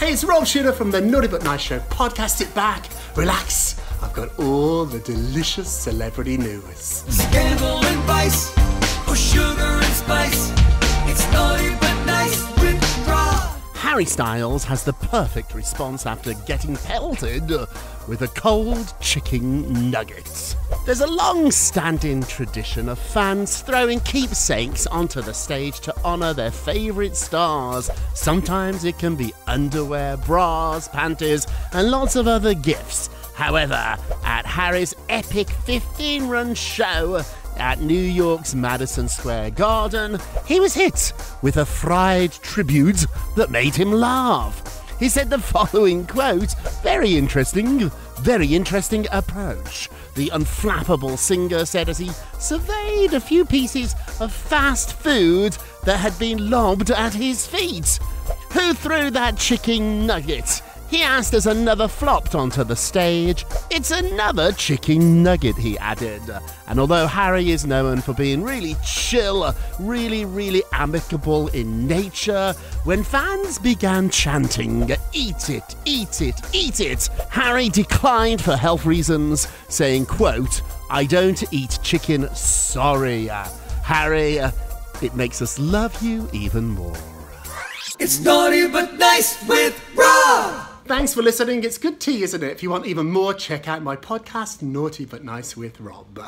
Hey, it's Rob Shuter from the Naughty But Nice Show. Podcast it back, relax. I've got all the delicious celebrity news. Scandal and vice, or sugar and spice. It's naughty but nice with Rob. Harry Styles has the perfect response after getting pelted with a cold chicken nugget. There's a long standing tradition of fans throwing keepsakes onto the stage to honour their favourite stars. Sometimes it can be underwear, bras, panties, and lots of other gifts. However, at Harry's epic 15 run show, at New York's Madison Square Garden, he was hit with a fried tribute that made him laugh. He said the following quote Very interesting, very interesting approach. The unflappable singer said as he surveyed a few pieces of fast food that had been lobbed at his feet. Who threw that chicken nugget? He asked as another flopped onto the stage. It's another chicken nugget, he added. And although Harry is known for being really chill, really, really amicable in nature, when fans began chanting, Eat it, eat it, eat it, Harry declined for health reasons, saying, quote, I don't eat chicken, sorry. Harry, it makes us love you even more. It's naughty but nice with Rob. Thanks for listening. It's good tea, isn't it? If you want even more, check out my podcast, Naughty But Nice with Rob.